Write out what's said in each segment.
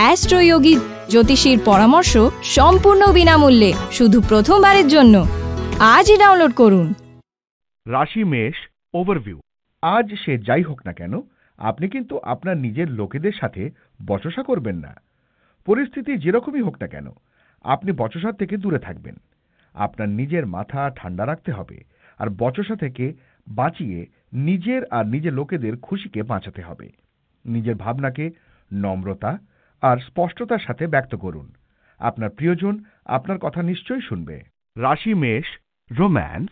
অ্যাস্ট্রোয়োগী জ্যোতিষীর পরামর্শ সম্পূর্ণ বিনামূল্যে, শুধু প্রথমবারের জন্য। আজই ডাউনলোড করুন। রাশি মেষ ওভারভিউ আজ সে যাই হোক না কেন, আপনি কিন্তু আপনার নিজের লোকেদের সাথে বচসা করবেন না। পরিস্থিতি যেরকমই হোক না কেন, আপনি বচসা থেকে দূরে থাকবেন। আপনার নিজের মাথা ঠান্ডা রাখতে হবে, আর বচসা থেকে বাঁচিয়ে নিজের আর নিজের লোকেদের খুশিকে বাঁচাতে হবে। নিজের ভাবনাকে নম্রতা আর স্পষ্টতার সাথে ব্যক্ত করুন। আপনার প্রিয়জন আপনার কথা নিশ্চয়ই শুনবে। রাশি, মেষ, রোম্যান্স,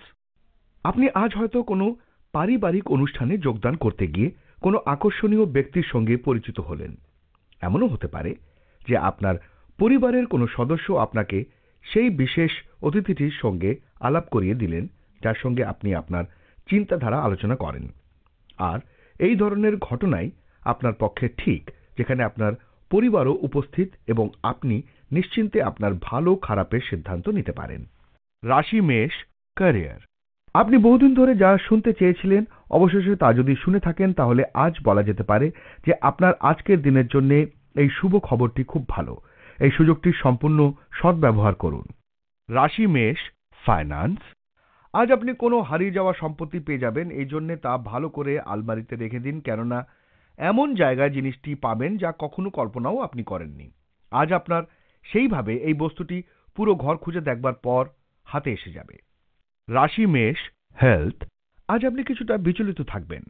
আপনি আজ হয়তো কোনো পারিবারিক অনুষ্ঠানে যোগদান করতে গিয়ে কোনো আকর্ষণীয় ব্যক্তির সঙ্গে পরিচিত হলেন। এমনও হতে পারে যে আপনার পরিবারের কোনো সদস্য আপনাকে সেই বিশেষ অতিথিটির সঙ্গে আলাপ করিয়ে দিলেন, যার সঙ্গে আপনি আপনার চিন্তাধারা আলোচনা করেন। আর এই ধরনের ঘটনাই আপনার পক্ষে ঠিক, যেখানে আপনার পরিবারও উপস্থিত এবং আপনি নিশ্চিন্তে আপনার ভালো খারাপের সিদ্ধান্ত নিতে পারেন। রাশি মেষ ক্যারিয়ার আপনি বহুদিন ধরে যা শুনতে চেয়েছিলেন, অবশেষে তা যদি শুনে থাকেন তাহলে আজ বলা যেতে পারে যে আপনার আজকের দিনের জন্য এই শুভ খবরটি খুব ভালো। এই সুযোগটির সম্পূর্ণ সদ্ব্যবহার করুন। রাশি মেষ ফাইন্যান্স আজ আপনি কোনো হারিয়ে যাওয়া সম্পত্তি পেয়ে যাবেন, এই জন্যে তা ভালো করে আলমারিতে রেখে দিন, কেননা এমন জায়গায় জিনিসটি পাবেন যা কখনো কল্পনাও আপনি করেননি। আজ আপনার সেইভাবে এই বস্তুটি পুরো ঘর খুঁজে দেখবার পর হাতে এসে যাবে। রাশি, মেষ, হেলথ, আজ আপনি কিছুটা বিচলিত থাকবেন।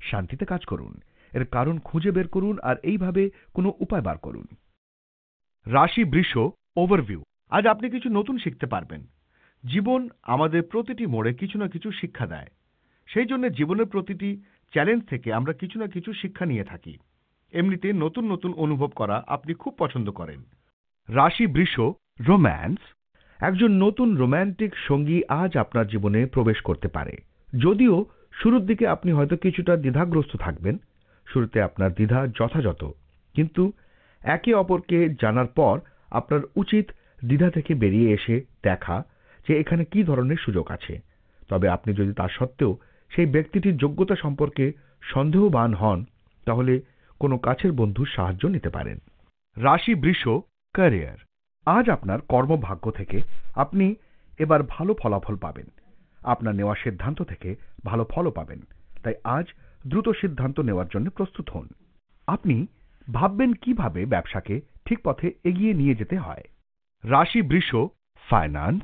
শান্তিতে কাজ করুন। এর কারণ খুঁজে বের করুন আর এইভাবে কোনো উপায় বার করুন। রাশি, বৃষ, ওভারভিউ, আজ আপনি কিছু নতুন শিখতে পারবেন। জীবন আমাদের প্রতিটি মোড়ে কিছু না কিছু শিক্ষা দেয়। সেই জন্য জীবনের প্রতিটি চ্যালেঞ্জ থেকে আমরা কিছু না কিছু শিক্ষা নিয়ে থাকি। এমনিতে নতুন নতুন অনুভব করা আপনি খুব পছন্দ করেন। রাশি বৃষ, রোম্যান্স। একজন নতুন রোম্যান্টিক সঙ্গী আজ আপনার জীবনে প্রবেশ করতে পারে। যদিও শুরুর দিকে আপনি হয়তো কিছুটা দ্বিধাগ্রস্ত থাকবেন। শুরুতে আপনার দ্বিধা যথাযথ। কিন্তু একে অপরকে জানার পর আপনার উচিত দ্বিধা থেকে বেরিয়ে এসে দেখা যে এখানে কি ধরনের সুযোগ আছে। তবে আপনি যদি তা সত্ত্বেও সেই ব্যক্তিটির যোগ্যতা সম্পর্কে সন্দেহবান হন, তাহলে কোনো কাছের বন্ধুর সাহায্য নিতে পারেন। রাশি বৃষ, ক্যারিয়ার। আজ আপনার কর্মভাগ্য থেকে আপনি এবার ভালো ফলাফল পাবেন। আপনার নেওয়া সিদ্ধান্ত থেকে ভালো ফলও পাবেন। তাই আজ দ্রুত সিদ্ধান্ত নেওয়ার জন্য প্রস্তুত হন। আপনি ভাববেন কীভাবে ব্যবসাকে ঠিক পথে এগিয়ে নিয়ে যেতে হয়। রাশি বৃষ, ফাইন্যান্স।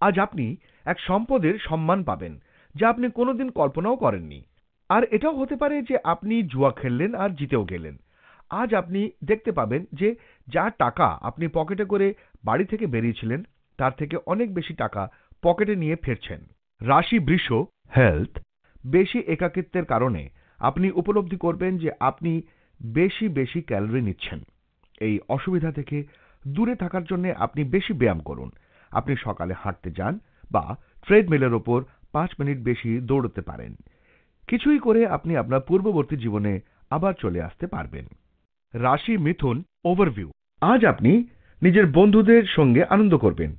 আজ আপনি এক সম্পদের সম্মান পাবেন। যা আপনি কোনোদিন কল্পনাও করেননি। আর এটাও হতে পারে যে আপনি জুয়া খেললেন আর জিতেও গেলেন। আজ আপনি দেখতে পাবেন যে যা টাকা আপনি পকেটে করে বাড়ি থেকে বেরিয়েছিলেন, তার থেকে অনেক বেশি টাকা পকেটে নিয়ে ফিরছেন। রাশি বৃষ হেলথ বেশি একাকিত্বের কারণে আপনি উপলব্ধি করবেন যে আপনি বেশি বেশি ক্যালোরি নিচ্ছেন। এই অসুবিধা থেকে দূরে থাকার জন্য আপনি বেশি ব্যায়াম করুন। আপনি সকালে হাঁটতে যান বা ট্রেডমিলের ওপর পাঁচ মিনিট বেশি দৌড়তে পারেন। কিছুই করে আপনি আপনার পূর্ববর্তী জীবনে আবার চলে আসতে পারবেন। রাশি মিথুন ওভারভিউ। আজ আপনি নিজের বন্ধুদের সঙ্গে আনন্দ করবেন।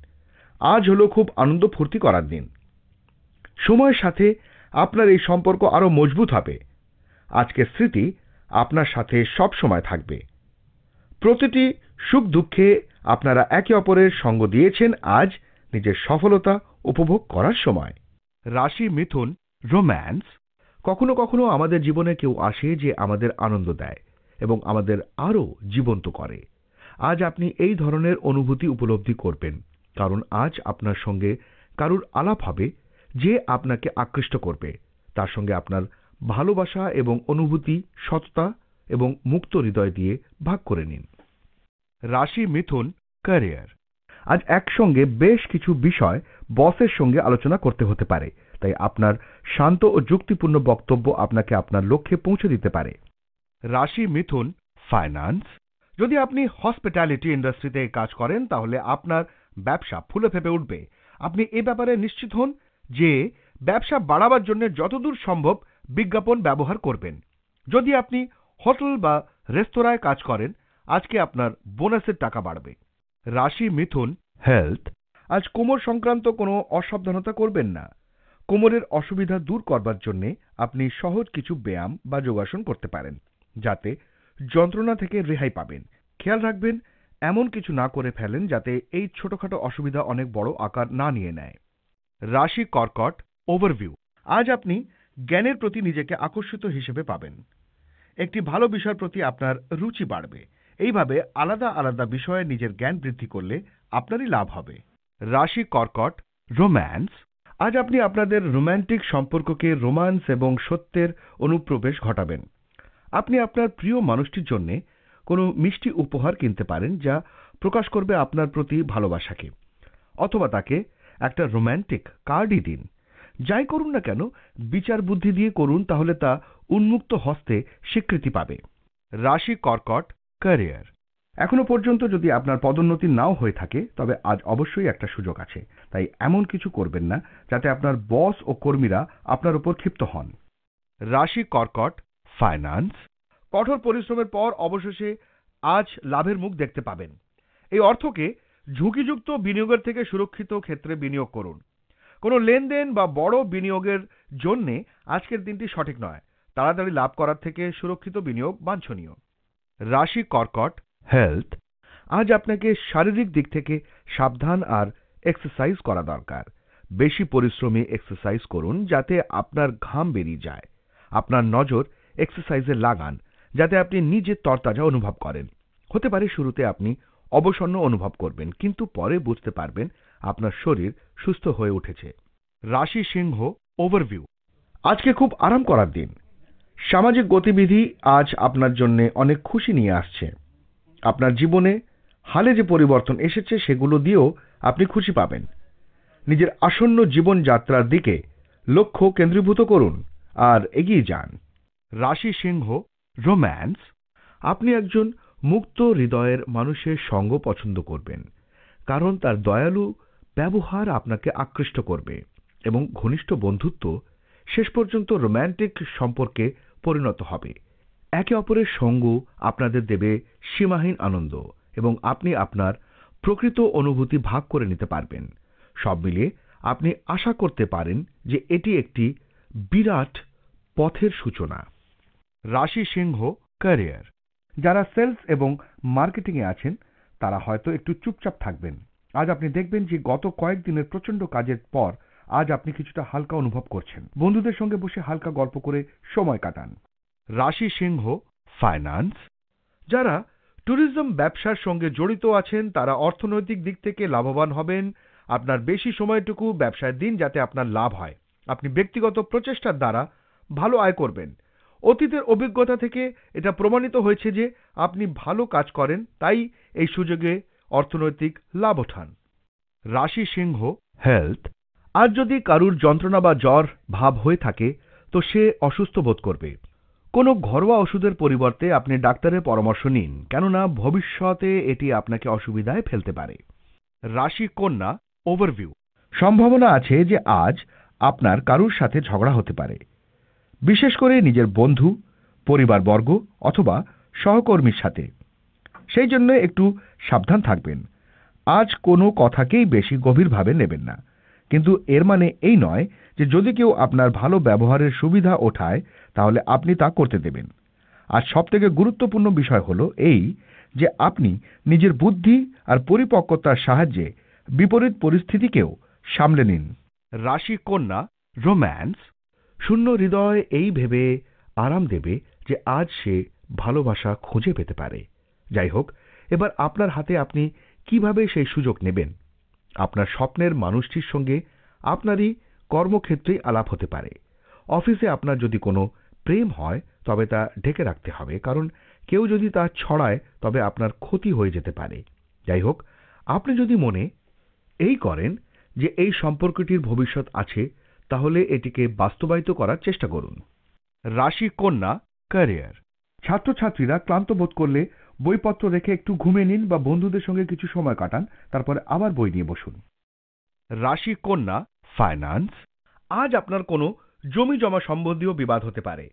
আজ হলো খুব আনন্দ ফুর্তি করার দিন। সময়ের সাথে আপনার এই সম্পর্ক আরও মজবুত হবে। আজকের স্মৃতি আপনার সাথে সব সময় থাকবে। প্রতিটি সুখ দুঃখে আপনারা একে অপরের সঙ্গ দিয়েছেন আজ নিজের সফলতা উপভোগ করার সময়। রাশি, মিথুন, রোম্যান্স, কখনো কখনো আমাদের জীবনে কেউ আসে যে আমাদের আনন্দ দেয় এবং আমাদের আরও জীবন্ত করে। আজ আপনি এই ধরনের অনুভূতি উপলব্ধি করবেন, কারণ আজ আপনার সঙ্গে কারুর আলাপ হবে যে আপনাকে আকৃষ্ট করবে। তার সঙ্গে আপনার ভালোবাসা এবং অনুভূতি, সততা এবং মুক্ত হৃদয় দিয়ে ভাগ করে নিন। রাশি, মিথুন, ক্যারিয়ার। আজ একসঙ্গে বেশ কিছু বিষয় বসের সঙ্গে আলোচনা করতে হতে পারে। তাই আপনার শান্ত ও যুক্তিপূর্ণ বক্তব্য আপনাকে আপনার লক্ষ্যে পৌঁছে দিতে পারে। রাশি মিথুন ফাইন্যান্স যদি আপনি হসপিটালিটি ইন্ডাস্ট্রিতে কাজ করেন, তাহলে আপনার ব্যবসা ফুলে ফেপে উঠবে। আপনি এ ব্যাপারে নিশ্চিত হন যে ব্যবসা বাড়াবার জন্য যতদূর সম্ভব বিজ্ঞাপন ব্যবহার করবেন। যদি আপনি হোটেল বা রেস্তোরাঁয় কাজ করেন, আজকে আপনার বোনাসের টাকা বাড়বে। রাশি মিথুন হেলথ আজ কোমর সংক্রান্ত কোনো অসাবধানতা করবেন না। কোমরের অসুবিধা দূর করবার জন্য আপনি সহজ কিছু ব্যায়াম বা যোগাসন করতে পারেন, যাতে যন্ত্রণা থেকে রেহাই পাবেন। খেয়াল রাখবেন, এমন কিছু না করে ফেলেন যাতে এই ছোটখাটো অসুবিধা অনেক বড় আকার না নিয়ে নেয়। রাশি কর্কট ওভারভিউ। আজ আপনি জ্ঞানের প্রতি নিজেকে আকর্ষিত হিসেবে পাবেন। একটি ভালো বিষয়ের প্রতি আপনার রুচি বাড়বে। এইভাবে আলাদা আলাদা বিষয়ে নিজের জ্ঞান বৃদ্ধি করলে আপনারই লাভ হবে। রাশি কর্কট, রোম্যান্স। আজ আপনি আপনাদের রোম্যান্টিক সম্পর্ককে রোমান্স এবং সত্যের অনুপ্রবেশ ঘটাবেন। আপনি আপনার প্রিয় মানুষটির জন্য কোনো মিষ্টি উপহার কিনতে পারেন যা প্রকাশ করবে আপনার প্রতি ভালোবাসাকে। অথবা তাকে একটা রোম্যান্টিক কার্ডই দিন। যাই করুন না কেন, বিচার বুদ্ধি দিয়ে করুন তাহলে তা উন্মুক্ত হস্তে স্বীকৃতি পাবে। রাশি কর্কট, ক্যারিয়ার। এখনও পর্যন্ত যদি আপনার পদোন্নতি নাও হয়ে থাকে, তবে আজ অবশ্যই একটা সুযোগ আছে। তাই এমন কিছু করবেন না, যাতে আপনার বস ও কর্মীরা আপনার উপর ক্ষিপ্ত হন। রাশি কর্কট ফাইন্যান্স কঠোর পরিশ্রমের পর অবশেষে আজ লাভের মুখ দেখতে পাবেন। এই অর্থকে ঝুঁকিযুক্ত বিনিয়োগের থেকে সুরক্ষিত ক্ষেত্রে বিনিয়োগ করুন। কোনো লেনদেন বা বড় বিনিয়োগের জন্য আজকের দিনটি সঠিক নয়। তাড়াতাড়ি লাভ করার থেকে সুরক্ষিত বিনিয়োগ বাঞ্ছনীয়। রাশি কর্কট হেলথ আজ আপনাকে শারীরিক দিক থেকে সাবধান আর এক্সারসাইজ করা দরকার। বেশি পরিশ্রমী এক্সারসাইজ করুন যাতে আপনার ঘাম বেরিয়ে যায়। আপনার নজর এক্সারসাইজে লাগান, যাতে আপনি নিজে তরতাজা অনুভব করেন। হতে পারে শুরুতে আপনি অবসন্ন অনুভব করবেন, কিন্তু পরে বুঝতে পারবেন আপনার শরীর সুস্থ হয়ে উঠেছে। রাশি সিংহ ওভারভিউ আজকে খুব আরাম করার দিন। সামাজিক গতিবিধি আজ আপনার জন্য অনেক খুশি নিয়ে আসছে। আপনার জীবনে হালে যে পরিবর্তন এসেছে সেগুলো দিয়েও আপনি খুশি পাবেন। নিজের আসন্ন জীবনযাত্রার দিকে লক্ষ্য কেন্দ্রীভূত করুন আর এগিয়ে যান। রাশি সিংহ, রোম্যান্স, আপনি একজন মুক্ত হৃদয়ের মানুষের সঙ্গ পছন্দ করবেন, কারণ তার দয়ালু ব্যবহার আপনাকে আকৃষ্ট করবে এবং ঘনিষ্ঠ বন্ধুত্ব শেষ পর্যন্ত রোম্যান্টিক সম্পর্কে পরিণত হবে। একে অপরের সঙ্গ আপনাদের দেবে সীমাহীন আনন্দ এবং আপনি আপনার প্রকৃত অনুভূতি ভাগ করে নিতে পারবেন। সব মিলিয়ে আপনি আশা করতে পারেন যে এটি একটি বিরাট পথের সূচনা। রাশি সিংহ ক্যারিয়ার। যারা সেলস এবং মার্কেটিংয়ে আছেন, তারা হয়তো একটু চুপচাপ থাকবেন। আজ আপনি দেখবেন যে গত কয়েকদিনের প্রচণ্ড কাজের পর আজ আপনি কিছুটা হালকা অনুভব করছেন। বন্ধুদের সঙ্গে বসে হালকা গল্প করে সময় কাটান। রাশি সিংহ ফাইন্যান্স যারা ট্যুরিজম ব্যবসার সঙ্গে জড়িত আছেন, তারা অর্থনৈতিক দিক থেকে লাভবান হবেন। আপনার বেশি সময়টুকু ব্যবসায় দিন যাতে আপনার লাভ হয়। আপনি ব্যক্তিগত প্রচেষ্টার দ্বারা ভালো আয় করবেন। অতীতের অভিজ্ঞতা থেকে এটা প্রমাণিত হয়েছে যে আপনি ভালো কাজ করেন, তাই এই সুযোগে অর্থনৈতিক লাভ ওঠান। রাশি সিংহ হেলথ আর যদি কারুর যন্ত্রণা বা জ্বর, ভাব হয়ে থাকে, তো সে অসুস্থ বোধ করবে। কোনো ঘরোয়া ওষুধের পরিবর্তে আপনি ডাক্তারের পরামর্শ নিন, কেননা ভবিষ্যতে এটি আপনাকে অসুবিধায় ফেলতে পারে। রাশি কন্যা ওভারভিউ সম্ভাবনা আছে যে আজ আপনার কারুর সাথে ঝগড়া হতে পারে। বিশেষ করে নিজের বন্ধু, পরিবারবর্গ অথবা সহকর্মীর সাথে। সেই জন্য একটু সাবধান থাকবেন। আজ কোনো কথাকেই বেশি গভীরভাবে নেবেন না। কিন্তু এর মানে এই নয় যে যদি কেউ আপনার ভালো ব্যবহারের সুবিধা ওঠায়, তাহলে আপনি তা করতে দেবেন। আর সবথেকে গুরুত্বপূর্ণ বিষয় হল এই যে আপনি নিজের বুদ্ধি আর পরিপক্কতার সাহায্যে বিপরীত পরিস্থিতিকেও সামলে নিন। রাশি কন্যা, রোম্যান্স, শূন্য হৃদয় এই ভেবে আরাম দেবে যে আজ সে ভালোবাসা খুঁজে পেতে পারে। যাই হোক, এবার আপনার হাতে আপনি কীভাবে সেই সুযোগ নেবেন? আপনার স্বপ্নের মানুষটির সঙ্গে আপনারই কর্মক্ষেত্রে আলাপ হতে পারে। অফিসে আপনার যদি কোনো প্রেম হয়, তবে তা ঢেকে রাখতে হবে, কারণ কেউ যদি তা ছড়ায়, তবে আপনার ক্ষতি হয়ে যেতে পারে। যাই হোক, আপনি যদি মনে এই করেন যে এই সম্পর্কটির ভবিষ্যৎ আছে, তাহলে এটিকে বাস্তবায়িত করার চেষ্টা করুন। রাশি কন্যা, ক্যারিয়ার। ছাত্রছাত্রীরা ক্লান্ত বোধ করলে বইপত্র রেখে একটু ঘুমিয়ে নিন বা বন্ধুদের সঙ্গে কিছু সময় কাটান, তারপরে আবার বই নিয়ে বসুন। রাশি কন্যা ফাইন্যান্স আজ আপনার কোনো জমি জমা সম্বন্ধীয় বিবাদ হতে পারে।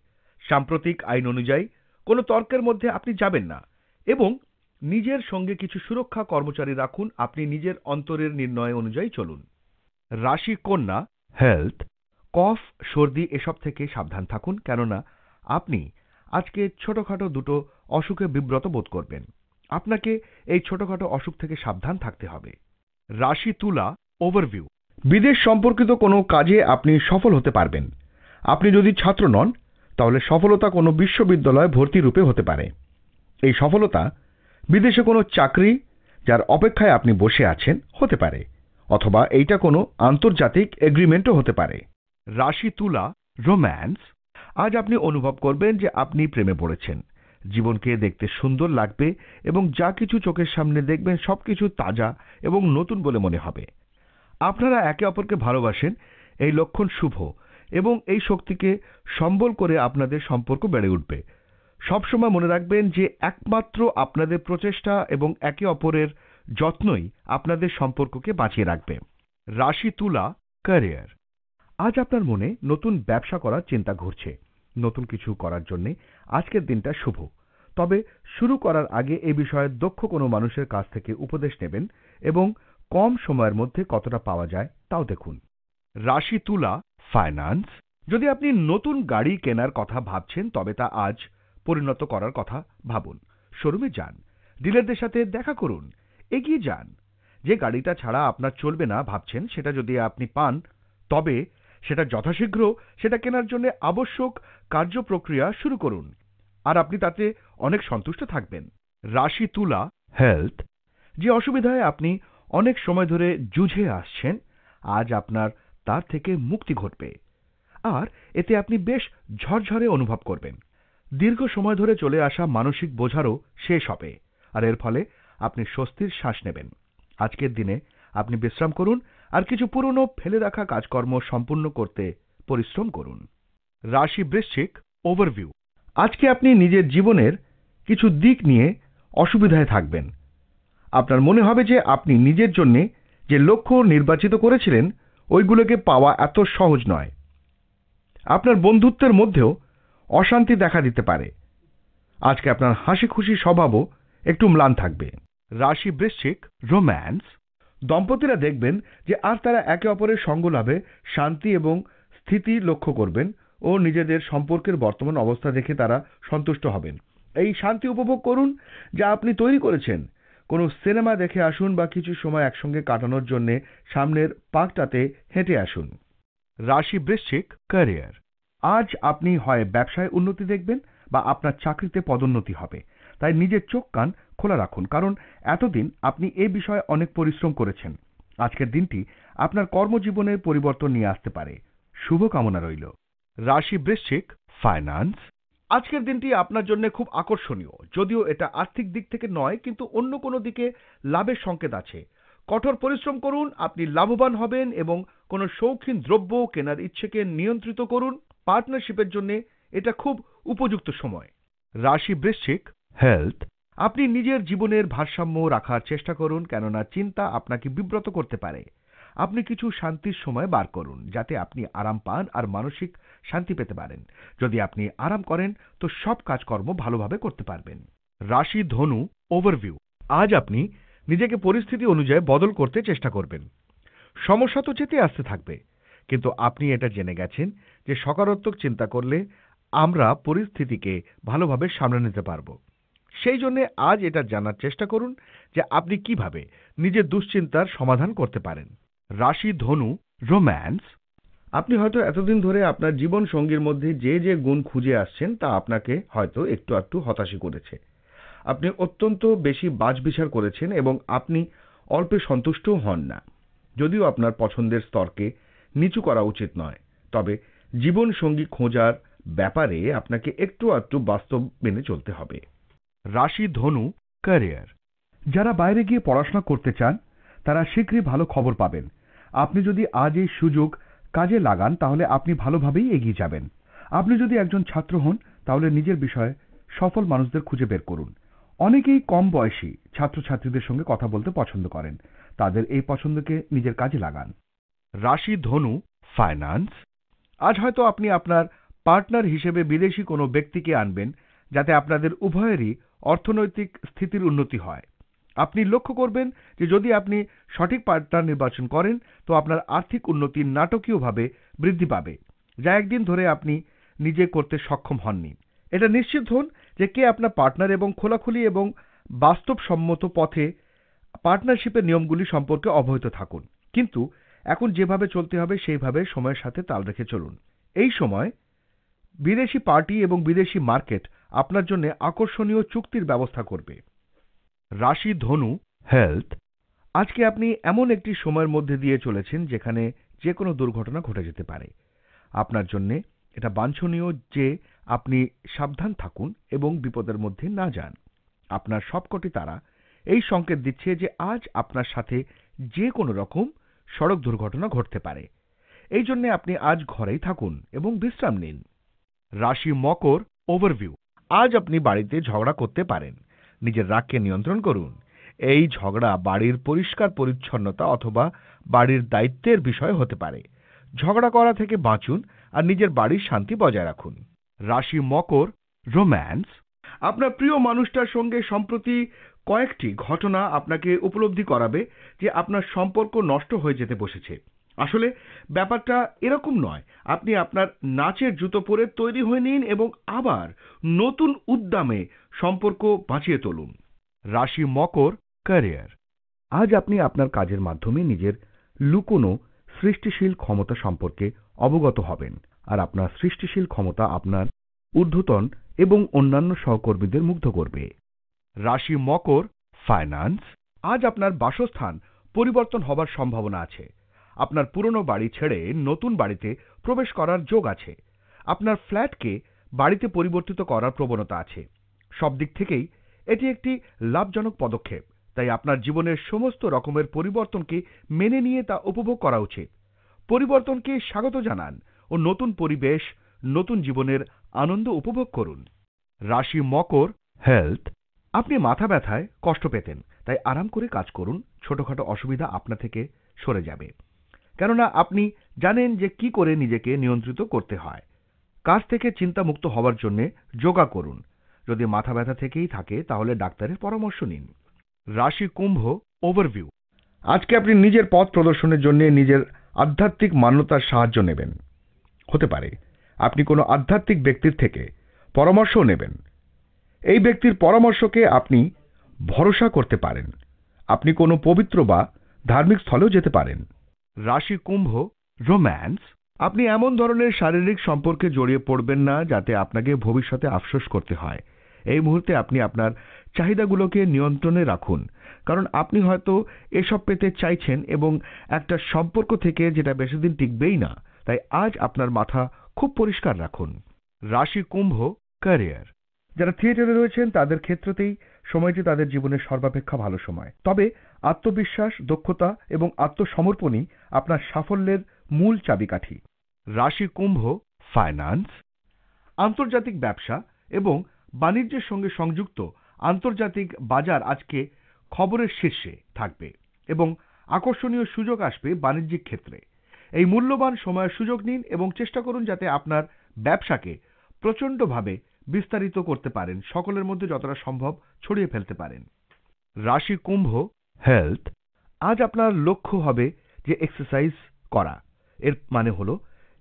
সাম্প্রতিক আইন অনুযায়ী, কোনো তর্কের মধ্যে আপনি যাবেন না এবং নিজের সঙ্গে কিছু সুরক্ষা কর্মচারী রাখুন, আপনি নিজের অন্তরের নির্ণয় অনুযায়ী চলুন। রাশি কন্যা হেলথ কফ, সর্দি, এসব থেকে সাবধান থাকুন, কেননা আপনি আজকে ছোটখাটো দুটো অসুখে বিব্রত বোধ করবেন। আপনাকে এই ছোটখাটো অসুখ থেকে সাবধান থাকতে হবে। রাশি তুলা ওভারভিউ বিদেশ সম্পর্কিত কোনো কাজে আপনি সফল হতে পারবেন। আপনি যদি ছাত্র নন, তাহলে সফলতা কোনো বিশ্ববিদ্যালয়ে ভর্তি রূপে হতে পারে। এই সফলতা বিদেশে কোনো চাকরি যার অপেক্ষায় আপনি বসে আছেন হতে পারে, অথবা এইটা কোনো আন্তর্জাতিক এগ্রিমেন্টও হতে পারে। রাশি তুলা রোম্যান্স আজ আপনি অনুভব করবেন যে আপনি প্রেমে পড়েছেন। জীবনকে দেখতে সুন্দর লাগবে এবং যা কিছু চোখের সামনে দেখবেন সবকিছু তাজা এবং নতুন বলে মনে হবে। আপনারা একে অপরকে ভালোবাসেন, এই লক্ষণ শুভ এবং এই শক্তিকে সম্বল করে আপনাদের সম্পর্ক বেড়ে উঠবে। সবসময় মনে রাখবেন যে একমাত্র আপনাদের প্রচেষ্টা এবং একে অপরের যত্নই আপনাদের সম্পর্ককে বাঁচিয়ে রাখবে। রাশি তুলা ক্যারিয়ার আজ আপনার মনে নতুন ব্যবসা করার চিন্তা ঘুরছে। নতুন কিছু করার জন্য আজকের দিনটা শুভ। তবে শুরু করার আগে এ বিষয়ে দক্ষ কোনো মানুষের কাছ থেকে উপদেশ নেবেন এবং কম সময়ের মধ্যে কতটা পাওয়া যায় তাও দেখুন। রাশি তুলা ফাইন্যান্স যদি আপনি নতুন গাড়ি কেনার কথা ভাবছেন, তবে তা আজ পরিণত করার কথা ভাবুন। শোরুমে যান। ডিলারদের সাথে দেখা করুন। এগিয়ে যান। যে গাড়িটা ছাড়া আপনার চলবে না ভাবছেন, সেটা যদি আপনি পান, তবে সেটা যথাশীঘ্র সেটা কেনার জন্য আবশ্যক কার্যপ্রক্রিয়া শুরু করুন। আর আপনি তাতে অনেক সন্তুষ্ট থাকবেন। রাশি তুলা হেলথ, যে অসুবিধায় আপনি অনেক সময় ধরে জুঝে আসছেন, আজ আপনার তার থেকে মুক্তি ঘটবে। আর এতে আপনি বেশ ঝরঝরে অনুভব করবেন। দীর্ঘ সময় ধরে চলে আসা মানসিক বোঝারও শেষ হবে। আর এর ফলে আপনি স্বস্তির শ্বাস নেবেন। আজকের দিনে আপনি বিশ্রাম করুন আর কিছু পুরনো ফেলে রাখা কাজকর্ম সম্পূর্ণ করতে পরিশ্রম করুন। রাশি বৃশ্চিক ওভারভিউ আজকে আপনি নিজের জীবনের কিছু দিক নিয়ে অসুবিধায় থাকবেন। আপনার মনে হবে যে আপনি নিজের জন্য যে লক্ষ্য নির্বাচিত করেছিলেন, ওইগুলোকে পাওয়া এত সহজ নয়। আপনার বন্ধুত্বের মধ্যেও অশান্তি দেখা দিতে পারে। আজকে আপনার হাসি খুশি স্বভাবও একটু ম্লান থাকবে। রাশি বৃশ্চিক রোম্যান্স দম্পতিরা দেখবেন যে আর তারা একে অপরের সঙ্গ লাভে, শান্তি এবং স্থিতি লক্ষ্য করবেন ও নিজেদের সম্পর্কের বর্তমান অবস্থা দেখে তারা সন্তুষ্ট হবেন। এই শান্তি উপভোগ করুন যা আপনি তৈরি করেছেন। কোনো সিনেমা দেখে আসুন বা কিছু সময় একসঙ্গে কাটানোর জন্য সামনের পার্কটাতে হেঁটে আসুন। রাশি বৃশ্চিক ক্যারিয়ার। আজ আপনি হয় ব্যবসায় উন্নতি দেখবেন বা আপনার চাকরিতে পদোন্নতি হবে। তাই নিজের চোখ কান খোলা রাখুন, কারণ এতদিন আপনি এ বিষয়ে অনেক পরিশ্রম করেছেন। আজকের দিনটি আপনার কর্মজীবনে পরিবর্তন নিয়ে আসতে পারে। শুভকামনা রইল। রাশি বৃশ্চিক ফাইন্যান্স আজকের দিনটি আপনার জন্য খুব আকর্ষণীয়, যদিও এটা আর্থিক দিক থেকে নয়, কিন্তু অন্য কোনো দিকে লাভের সংকেত আছে। কঠোর পরিশ্রম করুন, আপনি লাভবান হবেন এবং কোনো শৌখিন দ্রব্য কেনার ইচ্ছেকে নিয়ন্ত্রিত করুন। পার্টনারশিপের জন্য এটা খুব উপযুক্ত সময়। রাশি বৃশ্চিক হেলথ আপনি নিজের জীবনের ভারসাম্য রাখার চেষ্টা করুন, কেননা চিন্তা আপনাকে বিব্রত করতে পারে। আপনি কিছু শান্তির সময় বার করুন, যাতে আপনি আরাম পান আর মানসিক শান্তি পেতে পারেন। যদি আপনি আরাম করেন, তো সব কাজকর্ম ভালোভাবে করতে পারবেন। রাশি ধনু ওভারভিউ আজ আপনি নিজেকে পরিস্থিতি অনুযায়ী বদল করতে চেষ্টা করবেন। সমস্যা তো যেতে আসতে থাকবে, কিন্তু আপনি এটা জেনে গেছেন যে সকারাত্মক চিন্তা করলে আমরা পরিস্থিতিকে ভালোভাবে সামলে নিতে পারব। সেই জন্য আজ এটা জানার চেষ্টা করুন যে আপনি কীভাবে নিজের দুশ্চিন্তার সমাধান করতে পারেন। রাশি, ধনু, রোম্যান্স। আপনি হয়তো এতদিন ধরে আপনার জীবন সঙ্গীর মধ্যে যে যে গুণ খুঁজে আসছেন তা আপনাকে হয়তো একটু একটু হতাশি করেছে। আপনি অত্যন্ত বেশি বাছবিচার করেছেন এবং আপনি অল্পে সন্তুষ্টও হন না। যদিও আপনার পছন্দের স্তরকে নিচু করা উচিত নয়, তবে জীবন সঙ্গী খোঁজার ব্যাপারে আপনাকে একটু একটু বাস্তব মেনে চলতে হবে। রাশি ধনু ক্যারিয়ার যারা বাইরে গিয়ে পড়াশোনা করতে চান, তারা শীঘ্রই ভালো খবর পাবেন। আপনি যদি আজ এই সুযোগ কাজে লাগান, তাহলে আপনি ভালোভাবেই এগিয়ে যাবেন। আপনি যদি একজন ছাত্র হন, তাহলে নিজের বিষয়ে সফল মানুষদের খুঁজে বের করুন। অনেকেই কম বয়সী ছাত্রছাত্রীদের সঙ্গে কথা বলতে পছন্দ করেন। তাদের এই পছন্দকে নিজের কাজে লাগান। রাশি ধনু ফাইন্যান্স আজ হয়তো আপনি আপনার পার্টনার হিসেবে বিদেশি কোনো ব্যক্তিকে আনবেন, যাতে আপনাদের উভয়েরই অর্থনৈতিক স্থিতির উন্নতি হয়। আপনি লক্ষ্য করবেন যে যদি আপনি সঠিক পার্টনার নির্বাচন করেন, তো আপনার আর্থিক উন্নতি নাটকীয়ভাবে বৃদ্ধি পাবে। যা একদিন ধরে আপনি নিজে করতে সক্ষম হননি। এটা নিশ্চিত হন যে কে আপনার পার্টনার এবং খোলাখুলি এবং বাস্তবসম্মত পথে পার্টনারশিপের নিয়মগুলি সম্পর্কে অবহিত থাকুন। কিন্তু এখন যেভাবে চলতে হবে, সেইভাবে সময়ের সাথে তাল রেখে চলুন। এই সময় বিদেশি পার্টি এবং বিদেশি মার্কেট আপনার জন্য আকর্ষণীয় চুক্তির ব্যবস্থা করবে। রাশি ধনু হেলথ আজকে আপনি এমন একটি সময়ের মধ্যে দিয়ে চলেছেন যেখানে যে কোনো দুর্ঘটনা ঘটে যেতে পারে। আপনার জন্য এটা বাঞ্ছনীয় যে আপনি সাবধান থাকুন এবং বিপদের মধ্যে না যান। আপনার সবকটি তারা এই সংকেত দিচ্ছে যে আজ আপনার সাথে যে কোনো রকম সড়ক দুর্ঘটনা ঘটতে পারে। এই জন্য আপনি আজ ঘরেই থাকুন এবং বিশ্রাম নিন। রাশি মকর ওভারভিউ আজ আপনি বাড়িতে ঝগড়া করতে পারেন। নিজের রাগকে নিয়ন্ত্রণ করুন। এই ঝগড়া বাড়ির পরিষ্কার পরিচ্ছন্নতা অথবা বাড়ির দায়িত্বের বিষয় হতে পারে। ঝগড়া করা থেকে বাঁচুন আর নিজের বাড়ির শান্তি বজায় রাখুন। রাশি মকর, রোম্যান্স। আপনার প্রিয় মানুষটার সঙ্গে সম্প্রতি কয়েকটি ঘটনা আপনাকে উপলব্ধি করাবে যে আপনার সম্পর্ক নষ্ট হয়ে যেতে বসেছে। আসলে ব্যাপারটা এরকম নয়। আপনি আপনার নাচের জুতো পরে তৈরি হয়ে নিন এবং আবার নতুন উদ্যমে সম্পর্ক বাঁচিয়ে তুলুন। রাশি মকর ক্যারিয়ার। আজ আপনি আপনার কাজের মাধ্যমে নিজের লুকোনো সৃষ্টিশীল ক্ষমতা সম্পর্কে অবগত হবেন আর আপনার সৃষ্টিশীল ক্ষমতা আপনার ঊর্ধ্বতন এবং অন্যান্য সহকর্মীদের মুগ্ধ করবে। রাশি মকর ফাইন্যান্স। আজ আপনার বাসস্থান পরিবর্তন হবার সম্ভাবনা আছে। আপনার পুরনো বাড়ি ছেড়ে নতুন বাড়িতে প্রবেশ করার যোগ আছে। আপনার ফ্ল্যাটকে বাড়িতে পরিবর্তিত করার প্রবণতা আছে। সব দিক থেকেই এটি একটি লাভজনক পদক্ষেপ, তাই আপনার জীবনের সমস্ত রকমের পরিবর্তনকে মেনে নিয়ে তা উপভোগ করা উচিত। পরিবর্তনকে স্বাগত জানান ও নতুন পরিবেশ, নতুন জীবনের আনন্দ উপভোগ করুন। রাশি মকর হেলথ, আপনি মাথা ব্যথায় কষ্ট পেতেন, তাই আরাম করে কাজ করুন, ছোটখাটো অসুবিধা আপনা থেকে সরে যাবে। কেননা আপনি জানেন যে কি করে নিজেকে নিয়ন্ত্রিত করতে হয়। কাজ থেকে চিন্তামুক্ত হওয়ার জন্য যোগা করুন। যদি মাথা ব্যথা থেকেই থাকে, তাহলে ডাক্তারের পরামর্শ নিন। রাশি কুম্ভ ওভারভিউ। আজকে আপনি নিজের পথ প্রদর্শনের জন্য নিজের আধ্যাত্মিক মান্যতার সাহায্য নেবেন। হতে পারে, আপনি কোনো আধ্যাত্মিক ব্যক্তির থেকে পরামর্শ নেবেন। এই ব্যক্তির পরামর্শকে আপনি ভরসা করতে পারেন। আপনি কোনো পবিত্র বা ধার্মিক স্থলেও যেতে পারেন। রাশি কুম্ভ রোম্যান্স আপনি এমন ধরনের শারীরিক সম্পর্কে জড়িয়ে পড়বেন না যাতে আপনাকে ভবিষ্যতে আফসোস করতে হয়। এই মুহূর্তে আপনি আপনার চাহিদাগুলোকে নিয়ন্ত্রণে রাখুন, কারণ আপনি হয়তো এসব পেতে চাইছেন এবং একটা সম্পর্ক থেকে যেটা বেশিদিন টিকবেই না, তাই আজ আপনার মাথা খুব পরিষ্কার রাখুন। রাশি কুম্ভ ক্যারিয়ার যারা থিয়েটারে রয়েছেন তাদের ক্ষেত্রতেই সময়টি তাদের জীবনের সর্বাপেক্ষা ভালো সময়। তবে আত্মবিশ্বাস, দক্ষতা এবং আত্মসমর্পণই আপনার সাফল্যের মূল চাবিকাঠি। রাশি কুম্ভ ফাইন্যান্স আন্তর্জাতিক ব্যবসা এবং বাণিজ্যের সঙ্গে সংযুক্ত আন্তর্জাতিক বাজার আজকে খবরের শীর্ষে থাকবে এবং আকর্ষণীয় সুযোগ আসবে বাণিজ্যিক ক্ষেত্রে। এই মূল্যবান সময়ের সুযোগ নিন এবং চেষ্টা করুন যাতে আপনার ব্যবসাকে প্রচণ্ডভাবে বিস্তারিত করতে পারেন। সকলের মধ্যে যতটা সম্ভব ছড়িয়ে ফেলতে পারেন। রাশি কুম্ভ হেলথ আজ আপনার লক্ষ্য হবে যে এক্সারসাইজ করা। এর মানে হলো,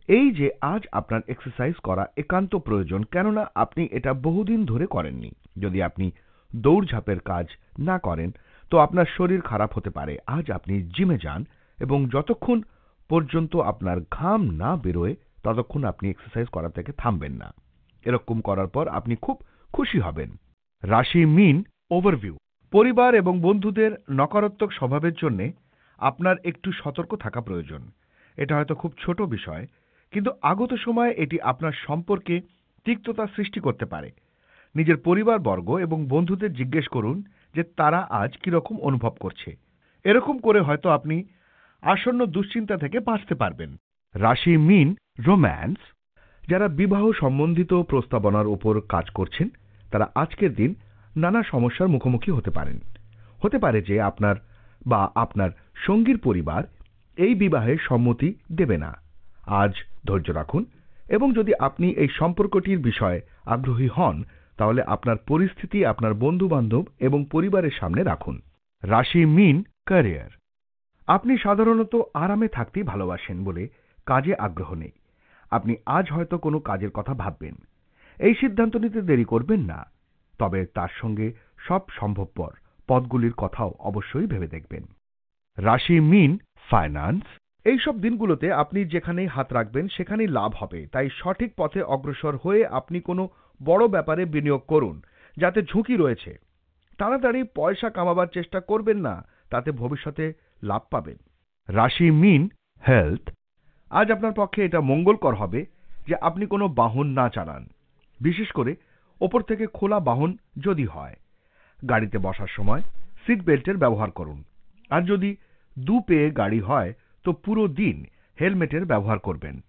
এই যে আজ আপনার এক্সারসাইজ করা একান্ত প্রয়োজন, কেননা আপনি এটা বহুদিন ধরে করেননি। যদি আপনি দৌড়ঝাঁপের কাজ না করেন, তো আপনার শরীর খারাপ হতে পারে। আজ আপনি জিমে যান এবং যতক্ষণ পর্যন্ত আপনার ঘাম না বেরোয়, ততক্ষণ আপনি এক্সারসাইজ করা থেকে থামবেন না। এরকম করার পর আপনি খুব খুশি হবেন। রাশি মিন ওভারভিউ পরিবার এবং বন্ধুদের নকারাত্মক স্বভাবের জন্য আপনার একটু সতর্ক থাকা প্রয়োজন। এটা হয়তো খুব ছোট বিষয়, কিন্তু আগত সময়ে এটি আপনার সম্পর্কে তিক্ততা সৃষ্টি করতে পারে। নিজের পরিবারবর্গ এবং বন্ধুদের জিজ্ঞেস করুন যে তারা আজ কীরকম অনুভব করছে। এরকম করে হয়তো আপনি আসন্ন দুশ্চিন্তা থেকে বাঁচতে পারবেন। রাশি মিন রোম্যান্স যারা বিবাহ সম্বন্ধিত প্রস্তাবনার উপর কাজ করছেন, তারা আজকের দিন নানা সমস্যার মুখোমুখি হতে পারেন। হতে পারে যে আপনার বা আপনার সঙ্গীর পরিবার এই বিবাহে সম্মতি দেবে না। আজ ধৈর্য রাখুন এবং যদি আপনি এই সম্পর্কটির বিষয়ে আগ্রহী হন, তাহলে আপনার পরিস্থিতি আপনার বন্ধু বান্ধব এবং পরিবারের সামনে রাখুন। রাশি মিন ক্যারিয়ার। আপনি সাধারণত আরামে থাকতেই ভালোবাসেন বলে কাজে আগ্রহ নেই। আপনি আজ হয়তো কোনো কাজের কথা ভাববেন। এই সিদ্ধান্ত নিতে দেরি করবেন না, তবে তার সঙ্গে সব সম্ভবপর পদগুলির কথাও অবশ্যই ভেবে দেখবেন। রাশি মিন ফাইন্যান্স এইসব দিনগুলোতে আপনি যেখানেই হাত রাখবেন সেখানেই লাভ হবে, তাই সঠিক পথে অগ্রসর হয়ে আপনি কোনো বড় ব্যাপারে বিনিয়োগ করুন, যাতে ঝুঁকি রয়েছে। তাড়াতাড়ি পয়সা কামাবার চেষ্টা করবেন না, তাতে ভবিষ্যতে লাভ পাবেন। রাশি মিন হেলথ আজ আপনার পক্ষে এটা মঙ্গলকর হবে যে আপনি কোনো বাহন না চালান। বিশেষ করে ওপর থেকে খোলা বাহন যদি হয়। গাড়িতে বসার সময় সিট বেল্টের ব্যবহার করুন। আর যদি দু পেয়ে গাড়ি হয়, তো পুরো দিন হেলমেটের ব্যবহার করবেন।